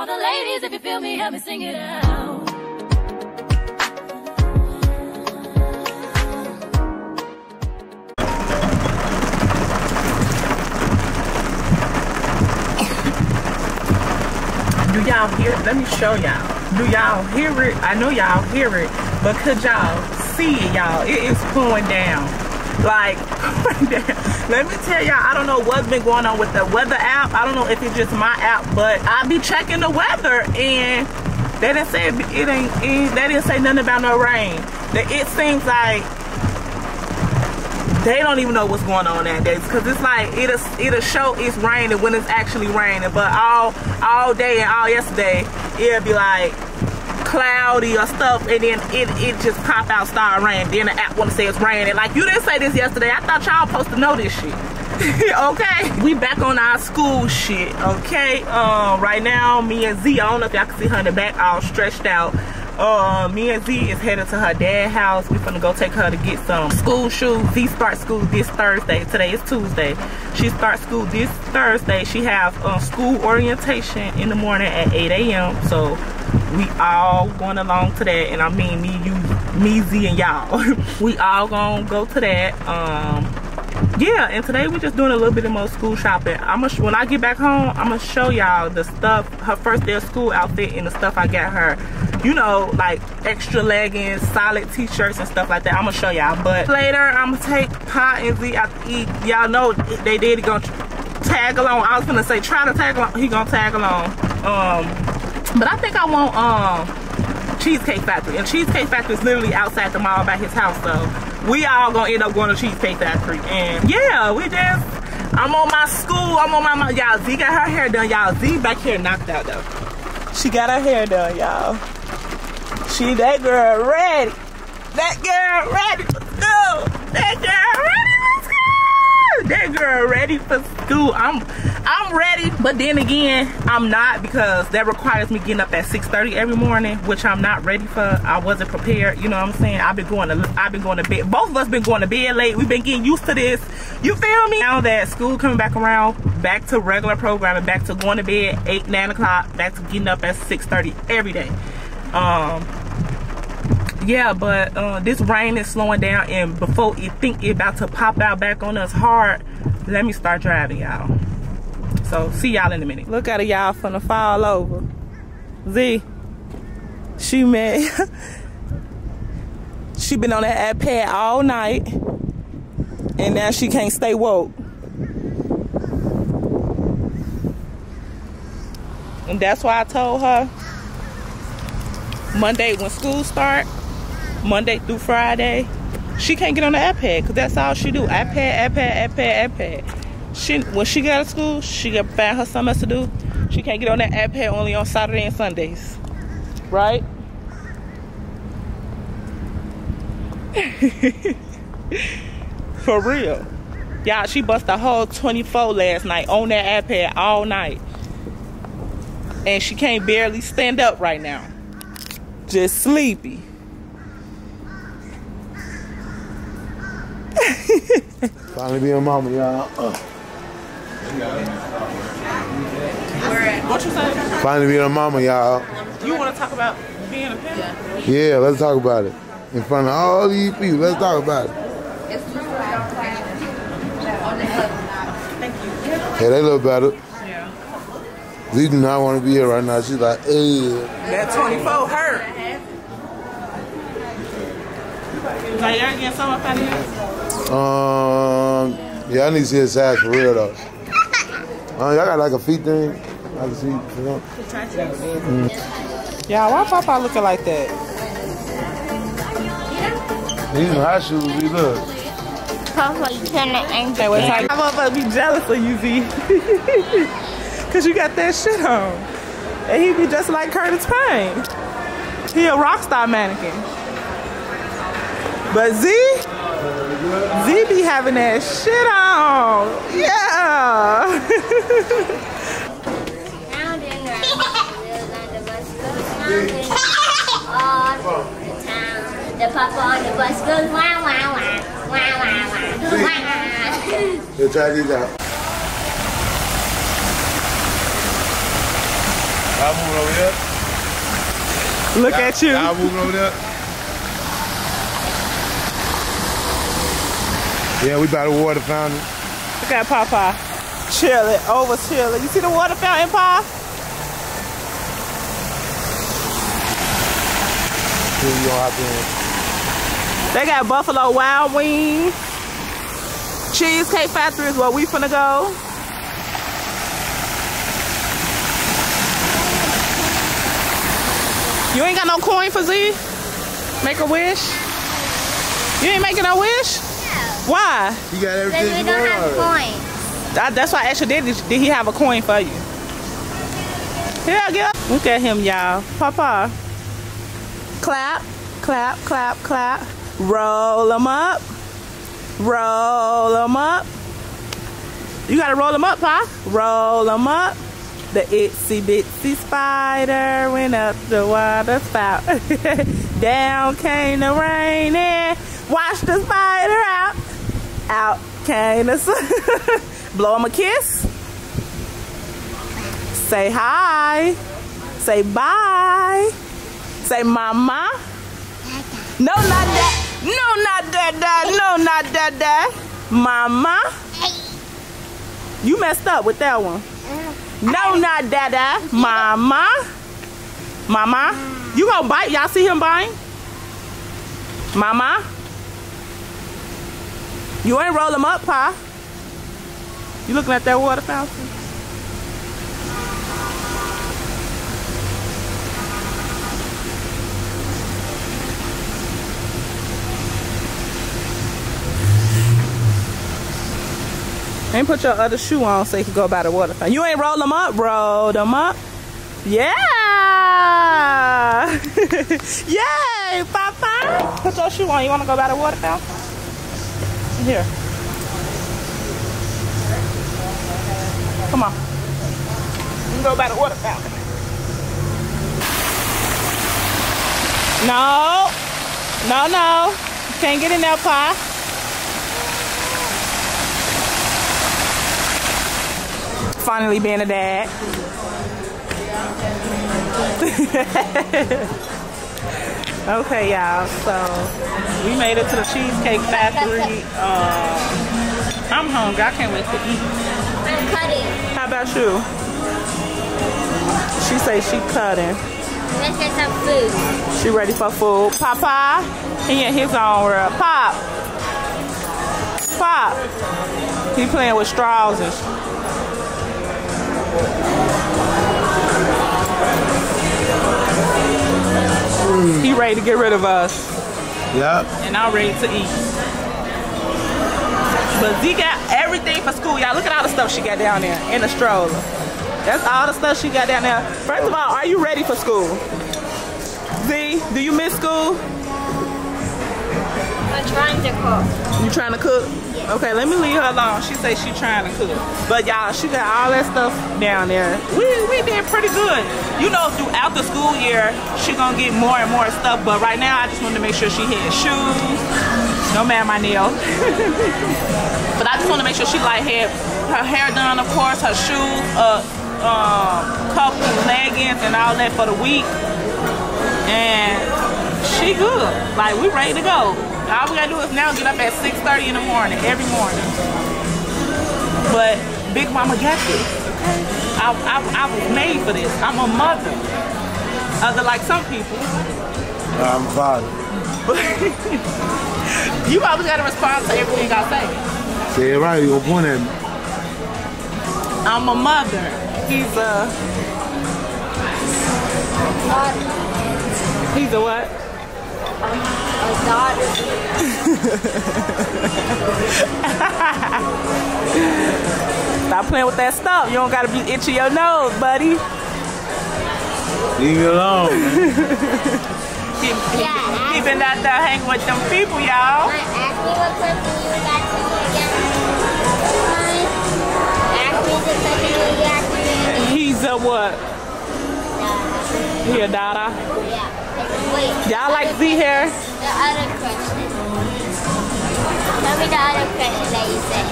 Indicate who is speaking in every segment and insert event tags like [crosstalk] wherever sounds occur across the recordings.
Speaker 1: All the ladies, if you feel me, help me sing it out.
Speaker 2: Do y'all hear? It? Let me show y'all. Do y'all hear it? I know y'all hear it, but could y'all see it, y'all? It is pouring down. Like. [laughs] Let me tell y'all, I don't know what's been going on with the weather app. I don't know if it's just my app, but I be checking the weather and they didn't say it, ain't, it, they didn't say nothing about no rain. That It seems like they don't even know what's going on that days because it's like it'll it'll show it's raining when it's actually raining but all all day and all yesterday it'll be like cloudy or stuff and then it, it just pop out start raining. Then the app want to say it's raining. Like you didn't say this yesterday. I thought y'all supposed to know this shit. [laughs] Okay? We back on our school shit okay? Um right now me and z i don't know if y'all can see her in the back all stretched out uh, me and Z is headed to her dad's house. We're gonna go take her to get some school shoes. Z starts school this Thursday. Today is Tuesday. She starts school this Thursday. She has uh, school orientation in the morning at 8 a.m. So we all going along to that. And I mean me, you, me, Z, and y'all. [laughs] we all gonna go to that. Um, yeah and today we're just doing a little bit of more school shopping i'm gonna when i get back home i'm gonna show y'all the stuff her first day of school outfit and the stuff i got her you know like extra leggings solid t-shirts and stuff like that. I'm gonna show y'all. But later i'm gonna take pot and z out to eat. Y'all know they did gonna tag along. I was gonna say try to tag along. He gonna tag along. Um but i think i want um cheesecake factory. And cheesecake factory is literally outside the mall by his house so we all gonna end up going to Cheesecake Factory. And yeah, we just, I'm on my school, I'm on my, y'all, Z got her hair done, y'all. Z back here knocked out though. She got her hair done, y'all. She, that girl ready. That girl ready for school. That girl ready for school. That girl ready for school. I'm, I'm ready, but then again, I'm not because that requires me getting up at 6:30 every morning, which I'm not ready for. I wasn't prepared. You know what I'm saying? I've been going to I've been going to bed. Both of us been going to bed late. We've been getting used to this. You feel me? Now that school coming back around, back to regular programming, back to going to bed 8, 9 o'clock, back to getting up at 6:30 every day. Um, yeah but uh, this rain is slowing down and before it think it about to pop out back on us hard let me start driving y'all so see y'all in a minute. Look at y'all from the fall over. Z, she mad. [laughs] she been on that iPad all night, and now she can't stay woke. And that's why I told her Monday when school start, Monday through Friday, she can't get on the iPad because that's all she do. iPad, iPad, iPad, iPad she when she got to school, she got find her something else to do. She can't get on that iPad only on Saturday and Sundays, right? [laughs] For real. Y'all, she bust a whole 24 last night on that iPad all night. And she can't barely stand up right now. Just sleepy.
Speaker 3: Finally being a mama, y'all. Uh.
Speaker 2: What you say?
Speaker 3: Finally being a mama, y'all.
Speaker 2: You want to talk about being a parent?
Speaker 3: Yeah, let's talk about it. In front of all these people, let's talk about it.
Speaker 2: Thank you.
Speaker 3: Yeah, they look better.
Speaker 2: Yeah.
Speaker 3: Z do not want to be here right now. She's like, ugh.
Speaker 2: That 24 hurt. Like, y'all getting some up out of here?
Speaker 3: Um, yeah, I need to see his ass for real though. Uh, y'all got like a feet thing? I can see, you know. Mm.
Speaker 2: Yeah, why Papa looking like that?
Speaker 3: These are high shoes, we look.
Speaker 4: Papa, you cannot angry.
Speaker 2: Hey, what's I'm about to be jealous of you, Z. [laughs] Cause you got that shit on. And he be just like Curtis Payne. He a rock star mannequin. But Z, Z be having that shit on. Yeah.
Speaker 4: The papa on the bus goes wah wah wah wah wah wah wah.
Speaker 3: Let's [laughs] try these out. Y'all moving over there?
Speaker 2: Look at you.
Speaker 3: Y'all moving over there? Yeah, we by the water fountain.
Speaker 2: Look at Papa. Chilling, over chilling. You see the water fountain, Pa?
Speaker 3: Here we gonna hop in.
Speaker 2: They got Buffalo Wild Wings. Cheesecake Factory is where we finna go. You ain't got no coin for Z? Make a wish? You ain't making no wish? Why?
Speaker 3: You got
Speaker 4: Because
Speaker 3: everything
Speaker 4: we don't have
Speaker 3: already.
Speaker 4: coins.
Speaker 2: That, that's why I asked you, did, did he have a coin for you? Here, get Look at him, y'all. Papa. Clap, clap, clap, clap. Roll them up. Roll them up. You gotta roll them up, Pa. Roll them up. The itsy bitsy spider went up the water spout. [laughs] Down came the rain and washed the spider out. Out sun. [laughs] Blow him a kiss. Say hi. Say bye. Say mama. No, not that. No, not that. No, not that. Mama. You messed up with that one. No, not dada. Mama. Mama. You gonna bite? Y'all see him biting? Mama. You ain't roll him up, Pa. You looking at that water fountain? And put your other shoe on so you can go by the water fountain. You ain't roll them up? Roll them up. Yeah! [laughs] Yay, Papa! Put your shoe on. You want to go by the water fountain? Here. Come on. You can go by the water fountain. No. No, no. You can't get in there, Pa. Finally being a dad. [laughs] okay, y'all. So we made it to the Cheesecake Factory. Uh, I'm hungry. I can't wait to eat.
Speaker 4: I'm cutting.
Speaker 2: How about you? She say she cutting.
Speaker 4: Let's get some food.
Speaker 2: She ready for food. Papa, he in his own world. Pop. Pop. He playing with straws and He ready to get rid of us.
Speaker 3: Yep.
Speaker 2: and I'm ready to eat. But Z got everything for school. Y'all look at all the stuff she got down there in the stroller. That's all the stuff she got down there. First of all, are you ready for school? Z, do you miss school?
Speaker 4: I'm trying to cook.
Speaker 2: You trying to cook? Okay, let me leave her alone. She say she trying to cook. But y'all, she got all that stuff down there. We we did pretty good. You know, throughout the school year, she gonna get more and more stuff. But right now, I just wanted to make sure she had shoes. No man, my nails. but I just want to make sure she like had her hair done, of course, her shoes, uh, um, couple leggings, and all that for the week. And she good. Like we ready to go. All we gotta do is now get up at 6:30 in the morning, every morning. But Big Mama got this. Okay? I, I, I was made for this. I'm a mother. Other like some people.
Speaker 3: I'm father. [laughs]
Speaker 2: you always gotta respond to everything I say.
Speaker 3: Say it right. You gonna point at me.
Speaker 2: I'm a mother. He's a What? he's a what?
Speaker 4: A daughter.
Speaker 2: Stop playing with that stuff. You don't gotta be itching your nose, buddy.
Speaker 3: Leave me alone.
Speaker 2: He, he,
Speaker 4: Yeah,
Speaker 2: he been out there hanging with them people, y'all.
Speaker 4: Ask me what question you got to. Ask me the question you got to.
Speaker 2: He's a what? He a Dada.
Speaker 4: Yeah. Wait.
Speaker 2: Y'all like Z hair?
Speaker 4: The other question. Tell me the other question that you said.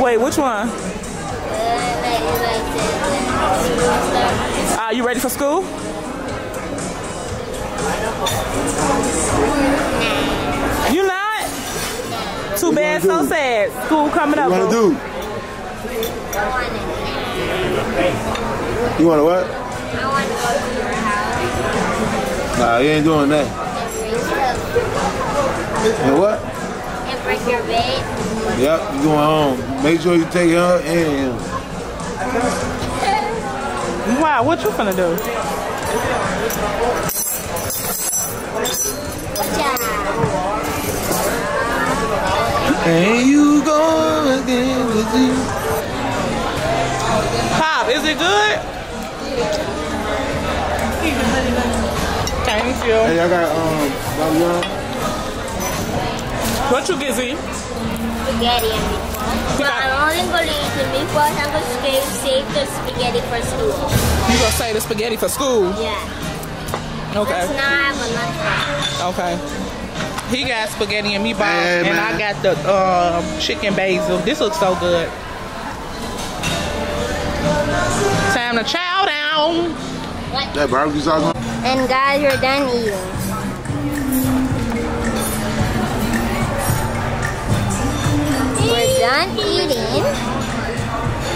Speaker 2: Wait, which one?
Speaker 4: The
Speaker 2: Are you ready for school? You not? Too bad,
Speaker 3: you
Speaker 2: so
Speaker 3: do?
Speaker 2: sad. School coming up.
Speaker 3: You want to
Speaker 2: boo.
Speaker 3: do? You want to what?
Speaker 4: I want to go to your house
Speaker 3: Nah, you ain't doing that.
Speaker 4: And
Speaker 3: what?
Speaker 4: And break your bed.
Speaker 3: Yep, you going home. Make sure you take her and him. [laughs]
Speaker 2: Wow, what you finna do?
Speaker 3: And you go again with you.
Speaker 2: Pop, is it good? Thank you.
Speaker 3: Hey,
Speaker 2: you.
Speaker 3: I got um, Parmesan.
Speaker 2: What you get, Z?
Speaker 4: Spaghetti and meatballs. But I'm only going to eat the meatballs. I'm going to save, save the spaghetti for school.
Speaker 2: You gonna say the spaghetti for school?
Speaker 4: Yeah.
Speaker 2: Okay.
Speaker 4: Let's not have a lunch
Speaker 2: Okay. He got spaghetti and meatballs,
Speaker 3: Hey,
Speaker 2: and
Speaker 3: man.
Speaker 2: I got the um, chicken basil. This looks so good. Time to chow down.
Speaker 3: That barbecue sauce.
Speaker 4: And guys, we're done eating. Done eating.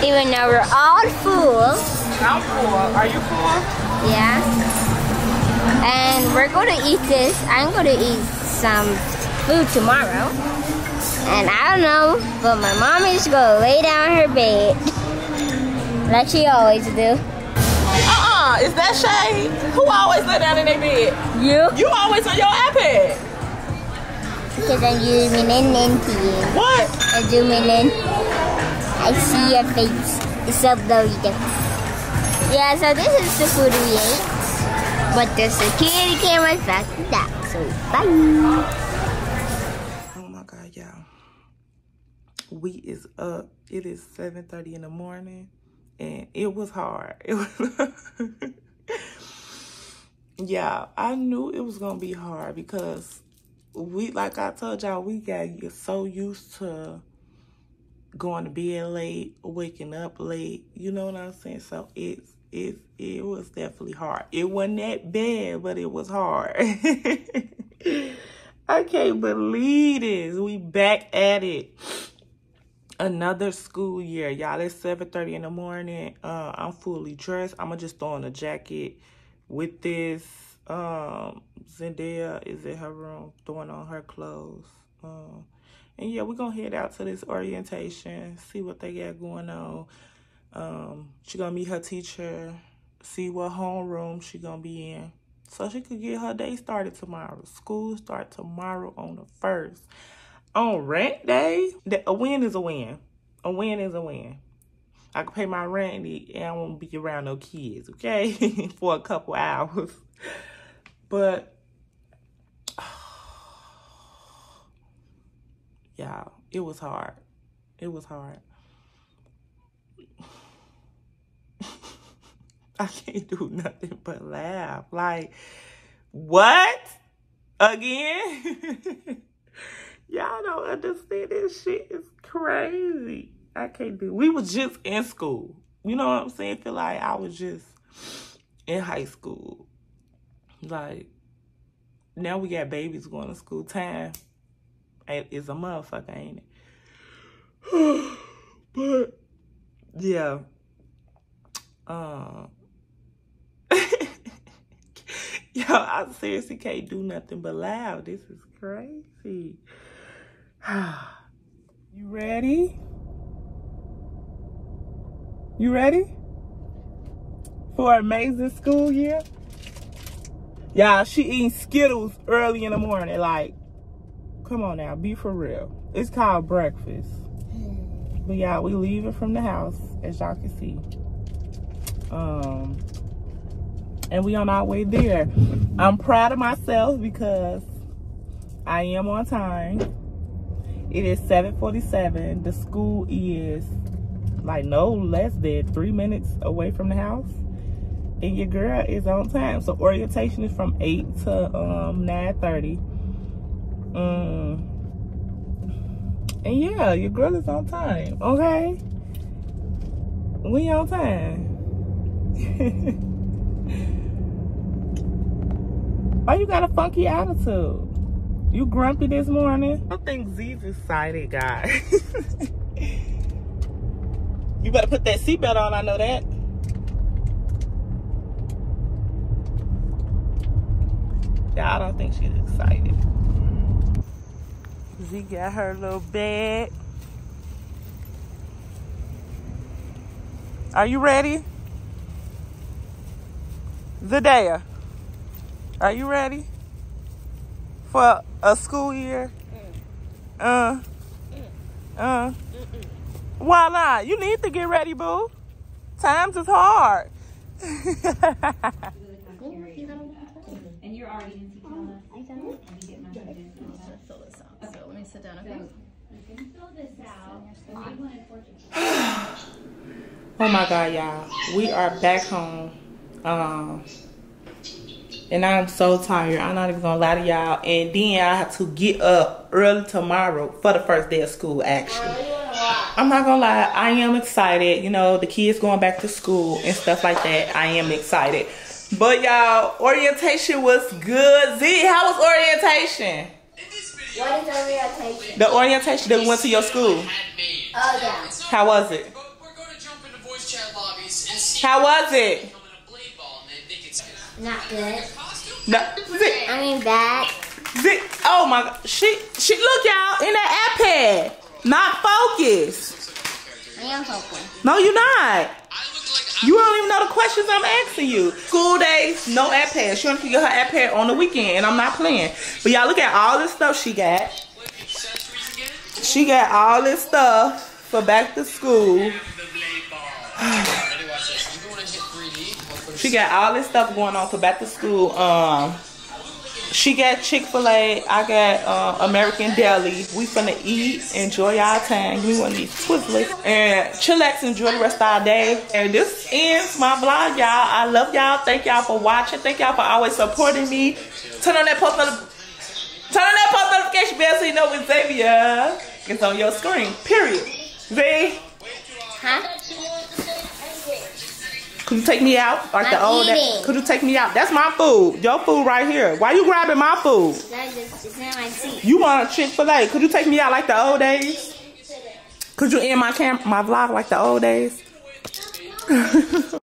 Speaker 4: Even though we're all full.
Speaker 2: I'm full. Are you full?
Speaker 4: Yeah. And we're going to eat this. I'm going to eat some food tomorrow. And I don't know, but my mom is going to lay down her bed. Like she always do.
Speaker 2: Uh-uh. Is that Shay? Who always lay down in their bed?
Speaker 4: You?
Speaker 2: You always on your iPad.
Speaker 4: Because I'm zooming in into you.
Speaker 2: What?
Speaker 4: I'm zooming in. I see your face. It's so blurry though. Yeah, so this is the food we ate. But the security camera's back down. So bye.
Speaker 2: Oh my God, y'all. We is up. It is 7.30 in the morning. And it was hard. [laughs] It was... [laughs] yeah, I knew it was going to be hard because we, like I told y'all, we got so used to going to bed late, waking up late. You know what I'm saying? So it's it it was definitely hard. It wasn't that bad, but it was hard. [laughs] I can't believe this. We back at it. Another school year, y'all. It's seven thirty in the morning. Uh, I'm fully dressed. I'ma just throw on a jacket with this. Um, Zendaya is in her room throwing on her clothes. Um, and yeah, we're gonna head out to this orientation, see what they got going on. Um, she gonna meet her teacher, see what homeroom she gonna be in, so she could get her day started tomorrow. School start tomorrow on the first. On rent day, a win is a win. A win is a win. I can pay my rent and I won't be around no kids, okay, [laughs] for a couple hours. But [sighs] y'all, it was hard. It was hard. [laughs] I can't do nothing but laugh. Like, what? Again? [laughs] Y'all don't understand this shit is crazy. I can't do we was just in school. You know what I'm saying? Feel like I was just in high school. Like now we got babies going to school. Time is a motherfucker, ain't it? [sighs] but yeah. Um [laughs] Yo, I seriously can't do nothing but laugh. This is crazy. [sighs] you ready? You ready? For an amazing school year? Y'all, she eating Skittles early in the morning. Like, come on now, be for real. It's called breakfast. But y'all, we leaving from the house, as y'all can see. Um, and we on our way there. I'm proud of myself because I am on time. It is 7:47. The school is like no less than three minutes away from the house, and your girl is on time. So orientation is from 8 to um 9:30. Um, and yeah, your girl is on time. Okay. We on time. [laughs] Why you got a funky attitude? You grumpy this morning? I think Z's excited, guys. [laughs] you better put that seatbelt on, I know that. Yeah, I don't think she's excited. Z got her little bag. Are you ready? Zadea, are you ready for a school year? Uh, uh. Why not? You need to get ready, boo. Times is hard. [laughs]
Speaker 5: And you're already in Tacoma.
Speaker 4: I don't.
Speaker 5: Get my messages and all that.
Speaker 1: Fill this out. So let me sit down. Okay.
Speaker 5: Fill this out. [sighs]
Speaker 2: Oh my God, y'all. We are back home. Um, and I'm so tired. I'm not even gonna lie to y'all. And then I have to get up early tomorrow for the first day of school, actually. I'm not gonna lie, I am excited. You know, the kids going back to school and stuff like that. I am excited. But y'all, orientation was good. Z, how was orientation?
Speaker 4: What is orientation?
Speaker 2: The orientation that we went to your school.
Speaker 4: Oh yeah.
Speaker 2: How was it?
Speaker 6: We're going to jump into voice chat lobbies and see
Speaker 2: How was it?
Speaker 6: become in a blade ball and they think it's
Speaker 4: Not good.
Speaker 2: No, Z,
Speaker 4: I mean bad.
Speaker 2: Z, oh my god, she, she, look y'all in that iPad, not focused.
Speaker 4: I am focused.
Speaker 2: No, you're not. You don't even know the questions I'm asking you. School days, no iPad. She only can get her iPad on the weekend, and I'm not playing. But y'all look at all this stuff she got. She got all this stuff for back to school.
Speaker 6: The blade ball. Ready? Watch this. [sighs] I'm going to hit 3D. I'll put a
Speaker 2: She got all this stuff going on for back to school. Um, she got Chick Fil A. I got uh, American Deli. We finna eat, enjoy our time. One of these Twizzlers and chillax. Enjoy the rest of our day. And this ends my vlog, y'all. I love y'all. Thank y'all for watching. Thank y'all for always supporting me. Turn on that post notification. Turn on that post notification bell so you know when Zavia is on your screen. Period. Z,
Speaker 4: Huh?
Speaker 2: Could you take me out like the
Speaker 4: I'm
Speaker 2: old?
Speaker 4: Oh, eating.
Speaker 2: Could you take me out? That's my food. Your food right here. Why you grabbing my food?
Speaker 4: Just it's not my seat.
Speaker 2: You want a Chick Fil A? Could you take me out like the old days? Could you end my camp, my vlog like the old days? [laughs]